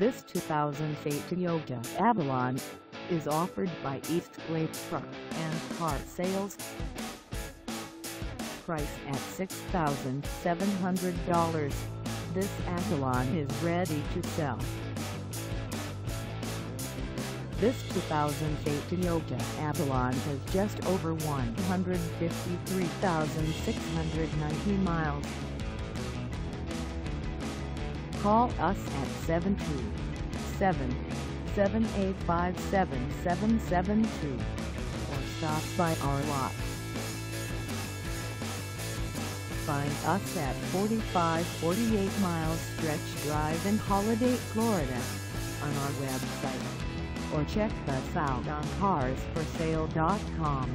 This 2008 Toyota Avalon is offered by East Lake Truck and Car Sales. Price at $6,700. This Avalon is ready to sell. This 2008 Toyota Avalon has just over 153,690 miles. Call us at 727-785-7772 or stop by our lot. Find us at 4548 Miles Stretch Drive in Holiday, Florida on our website or check us out on carsforsale.com.